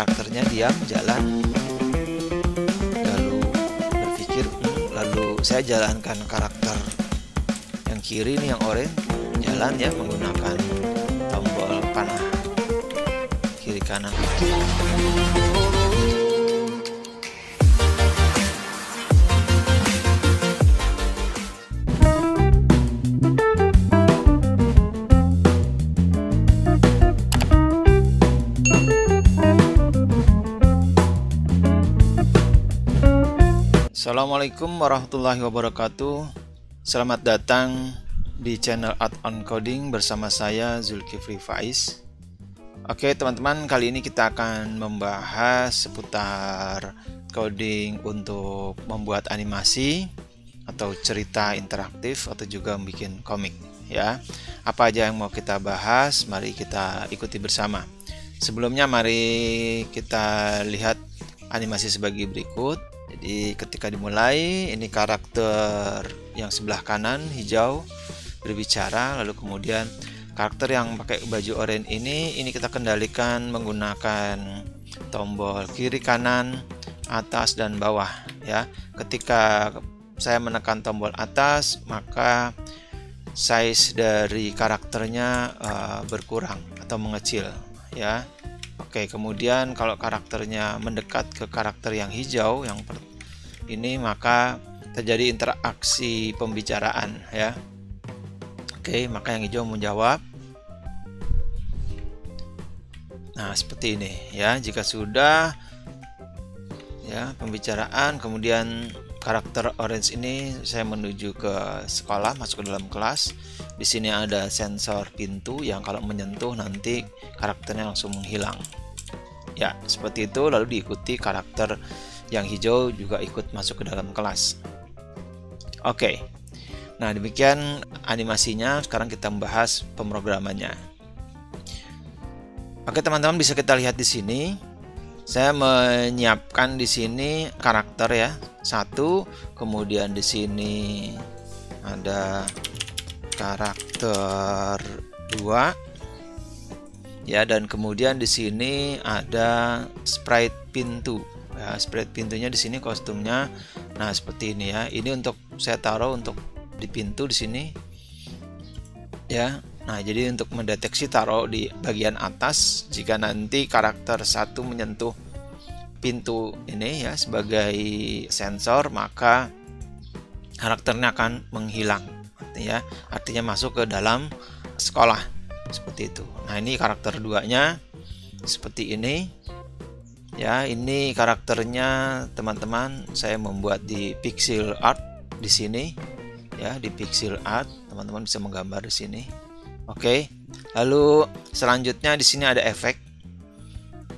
karakternya diam jalan lalu berpikir hmm, lalu saya jalankan karakter yang kiri nih yang orange jalan ya menggunakan tombol panah kiri kanan Assalamualaikum warahmatullahi wabarakatuh. Selamat datang di channel Art on Coding bersama saya Zulkifli Faiz. Oke teman-teman kali ini kita akan membahas seputar coding untuk membuat animasi atau cerita interaktif atau juga membuat komik ya. Apa aja yang mau kita bahas mari kita ikuti bersama. Sebelumnya mari kita lihat animasi sebagai berikut jadi ketika dimulai ini karakter yang sebelah kanan hijau berbicara lalu kemudian karakter yang pakai baju oranye ini ini kita kendalikan menggunakan tombol kiri kanan atas dan bawah ya. Ketika saya menekan tombol atas maka size dari karakternya uh, berkurang atau mengecil ya. Oke, kemudian kalau karakternya mendekat ke karakter yang hijau yang ini maka terjadi interaksi pembicaraan ya. Oke, maka yang hijau menjawab. Nah, seperti ini ya. Jika sudah ya pembicaraan kemudian karakter orange ini saya menuju ke sekolah, masuk ke dalam kelas. Di sini ada sensor pintu yang kalau menyentuh nanti karakternya langsung menghilang. Ya, seperti itu lalu diikuti karakter yang hijau juga ikut masuk ke dalam kelas. Oke, nah demikian animasinya. Sekarang kita membahas pemrogramannya. Oke teman-teman bisa kita lihat di sini. Saya menyiapkan di sini karakter ya. Satu, kemudian di sini ada karakter dua. Ya dan kemudian di sini ada sprite pintu. Ya spread pintunya di sini kostumnya. Nah seperti ini ya. Ini untuk saya taruh untuk di pintu di sini. Ya nah jadi untuk mendeteksi taruh di bagian atas. Jika nanti karakter satu menyentuh pintu ini ya sebagai sensor maka karakternya akan menghilang. Ya artinya masuk ke dalam sekolah. Seperti itu. Nah ini karakter duanya seperti ini. Ya ini karakternya teman-teman saya membuat di pixel art di sini. Ya di pixel art. Teman-teman bisa menggambar di sini oke lalu selanjutnya di sini ada efek.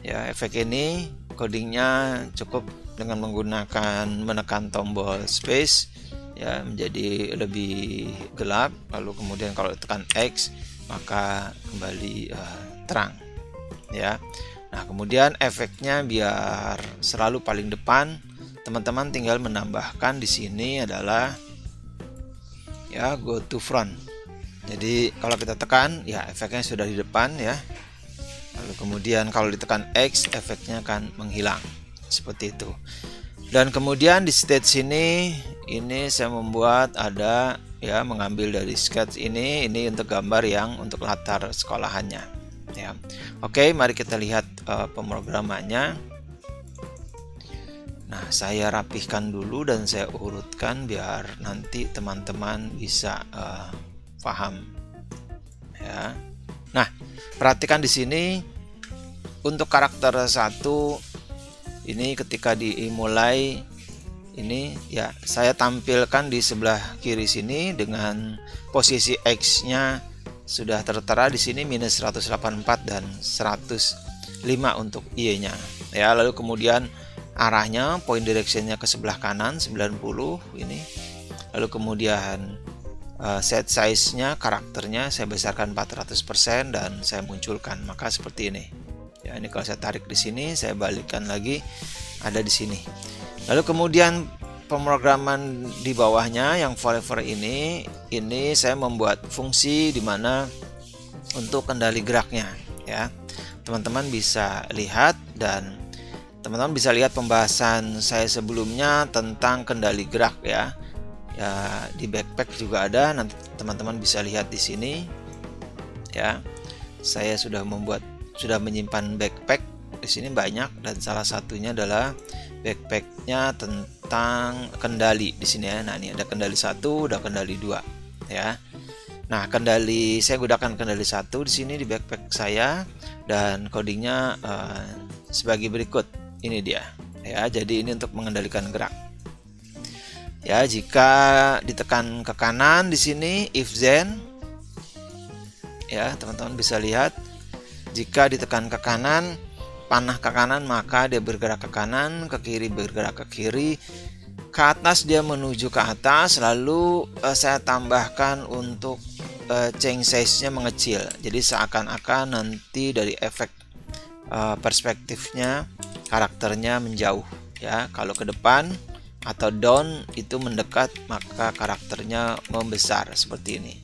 Ya efek ini codingnya cukup dengan menggunakan menekan tombol space ya menjadi lebih gelap. Lalu kemudian kalau tekan X maka kembali uh, terang ya. Nah, kemudian efeknya biar selalu paling depan, teman-teman tinggal menambahkan di sini adalah ya go to front. Jadi, kalau kita tekan ya efeknya sudah di depan ya. Lalu kemudian kalau ditekan X efeknya akan menghilang. Seperti itu. Dan kemudian di stage sini ini saya membuat ada ya mengambil dari sketch ini ini untuk gambar yang untuk latar sekolahannya ya. Oke, mari kita lihat uh, pemrogramannya. Nah, saya rapihkan dulu dan saya urutkan biar nanti teman-teman bisa uh, paham. Ya. Nah, perhatikan di sini untuk karakter satu ini ketika dimulai ini ya saya tampilkan di sebelah kiri sini dengan posisi X-nya sudah tertera di sini minus 184 dan 105 untuk Y-nya. Ya, lalu kemudian arahnya point directionnya ke sebelah kanan 90 ini. Lalu kemudian set size-nya karakternya saya besarkan 400% dan saya munculkan. Maka seperti ini. Ya, ini kalau saya tarik di sini, saya balikkan lagi ada di sini. Lalu kemudian pemrograman di bawahnya yang forever ini ini saya membuat fungsi di mana untuk kendali geraknya ya teman-teman bisa lihat dan teman-teman bisa lihat pembahasan saya sebelumnya tentang kendali gerak ya ya di backpack juga ada. Nanti teman-teman bisa lihat di sini. Ya saya sudah membuat sudah menyimpan backpack di sini banyak. Dan salah satunya adalah backpacknya tentang kendali di sini ya. Nah ini ada kendali satu ada kendali dua ya. Nah kendali saya gunakan kendali satu di sini di backpack saya. Dan codingnya uh, sebagai berikut. Ini dia ya. Jadi ini untuk mengendalikan gerak ya jika ditekan ke kanan di sini if then ya teman-teman bisa lihat jika ditekan ke kanan panah ke kanan maka dia bergerak ke kanan ke kiri bergerak ke kiri. Ke atas dia menuju ke atas lalu uh, saya tambahkan untuk uh, change size nya mengecil. Jadi seakan-akan nanti dari efek uh, perspektifnya karakternya menjauh ya. Kalau ke depan atau down itu mendekat maka karakternya membesar seperti ini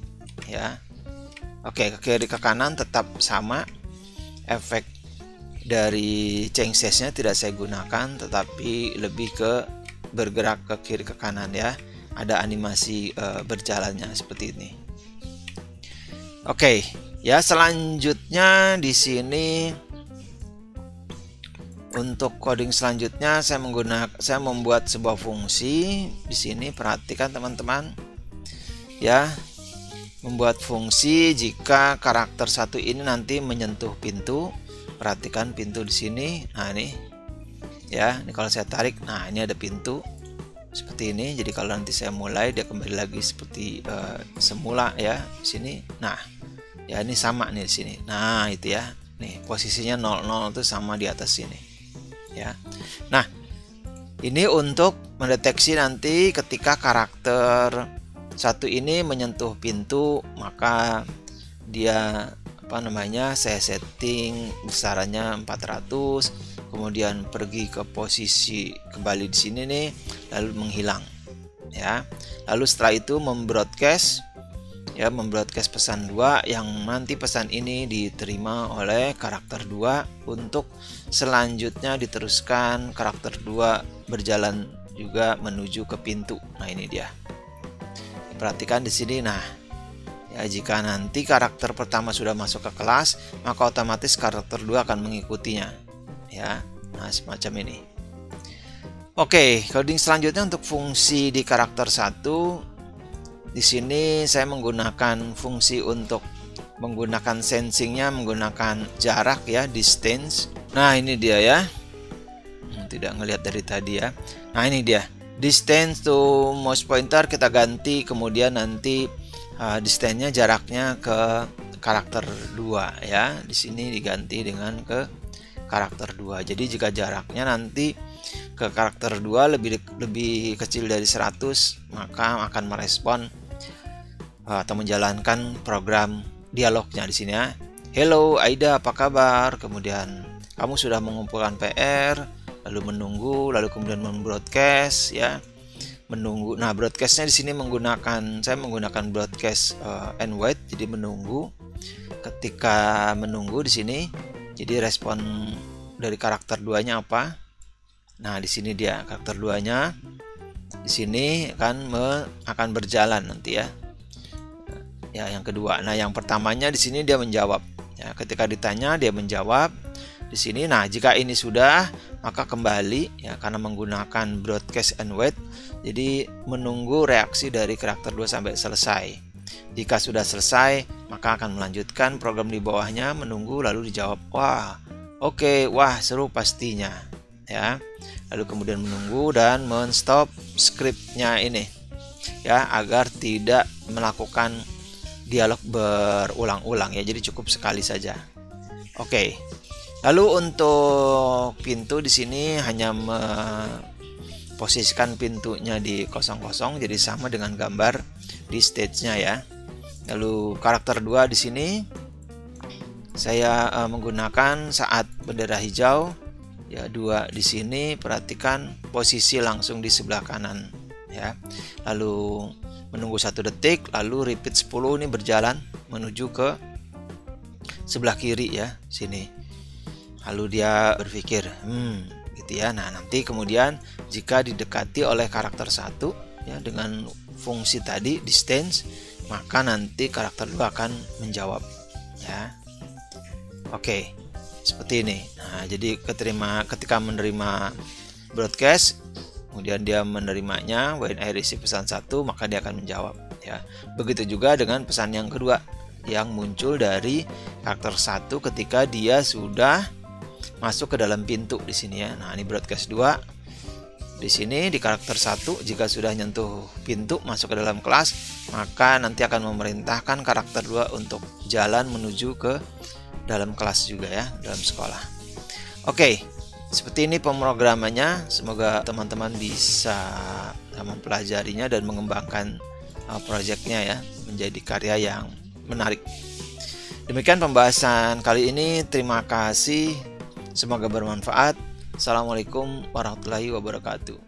ya. Oke ke kiri ke kanan tetap sama. Efek dari change size nya tidak saya gunakan tetapi lebih ke bergerak ke kiri ke kanan ya. Ada animasi uh, berjalannya seperti ini. Oke ya selanjutnya di sini untuk coding selanjutnya saya menggunakan saya membuat sebuah fungsi di sini. Perhatikan teman-teman. Ya membuat fungsi jika karakter satu ini nanti menyentuh pintu. Perhatikan pintu di sini. Nah ini. Ya ini kalau saya tarik nah ini ada pintu seperti ini. Jadi kalau nanti saya mulai dia kembali lagi seperti uh, semula ya di sini. Nah ya ini sama nih di sini. Nah itu ya. Nih posisinya 00 itu sama di atas sini ya. Nah, ini untuk mendeteksi nanti ketika karakter satu ini menyentuh pintu, maka dia apa namanya? saya setting besarannya 400, kemudian pergi ke posisi kembali di sini nih, lalu menghilang. Ya. Lalu setelah itu membroadcast ya membroadcast pesan 2 yang nanti pesan ini diterima oleh karakter 2 untuk selanjutnya diteruskan karakter 2 berjalan juga menuju ke pintu. Nah, ini dia. Perhatikan di sini nah. Ya, jika nanti karakter pertama sudah masuk ke kelas, maka otomatis karakter 2 akan mengikutinya. Ya. Nah, semacam ini. Oke, coding selanjutnya untuk fungsi di karakter 1 di sini saya menggunakan fungsi untuk menggunakan sensingnya menggunakan jarak ya distance. Nah ini dia ya. Hmm, tidak ngelihat dari tadi ya. Nah ini dia distance to mouse pointer kita ganti kemudian nanti uh, distance-nya jaraknya ke karakter 2 ya. Di sini diganti dengan ke karakter 2. Jadi jika jaraknya nanti ke karakter 2 lebih lebih kecil dari 100 maka akan merespon atau menjalankan program dialognya di sini ya. Hello Aida apa kabar? Kemudian kamu sudah mengumpulkan PR, lalu menunggu, lalu kemudian membroadcast ya. Menunggu. Nah, broadcastnya di sini menggunakan saya menggunakan broadcast uh, and wait jadi menunggu. Ketika menunggu di sini jadi respon dari karakter duanya apa? Nah, di sini dia karakter duanya. Di sini akan me, akan berjalan nanti ya. Ya, yang kedua. Nah, yang pertamanya di sini dia menjawab. Ya, ketika ditanya dia menjawab. Di sini nah, jika ini sudah maka kembali ya karena menggunakan broadcast and wait. Jadi menunggu reaksi dari karakter 2 sampai selesai. Jika sudah selesai, maka akan melanjutkan program di bawahnya menunggu lalu dijawab, "Wah, oke, okay, wah seru pastinya." Ya lalu kemudian menunggu dan menstop scriptnya ini ya agar tidak melakukan dialog berulang-ulang ya jadi cukup sekali saja. Oke. Lalu untuk pintu di sini hanya memposisikan pintunya di kosong-kosong jadi sama dengan gambar di stage-nya ya. Lalu karakter 2 di sini saya uh, menggunakan saat bendera hijau. Ya dua di sini perhatikan posisi langsung di sebelah kanan ya. Lalu menunggu satu detik lalu repeat 10 ini berjalan menuju ke sebelah kiri ya sini. Lalu dia berpikir hmm gitu ya. Nah nanti kemudian jika didekati oleh karakter satu ya dengan fungsi tadi distance maka nanti karakter dua akan menjawab ya. Oke seperti ini. Nah jadi keterima ketika menerima broadcast kemudian dia menerimanya when I receive pesan satu maka dia akan menjawab ya begitu juga dengan pesan yang kedua yang muncul dari karakter satu ketika dia sudah masuk ke dalam pintu di sini ya. Nah, ini broadcast 2. Di sini di karakter 1 jika sudah nyentuh pintu masuk ke dalam kelas, maka nanti akan memerintahkan karakter 2 untuk jalan menuju ke dalam kelas juga ya, dalam sekolah. Oke, seperti ini pemrogramannya. Semoga teman-teman bisa mempelajarinya dan mengembangkan uh, proyeknya ya menjadi karya yang menarik. Demikian pembahasan kali ini. Terima kasih. Semoga bermanfaat. Assalamualaikum warahmatullahi wabarakatuh.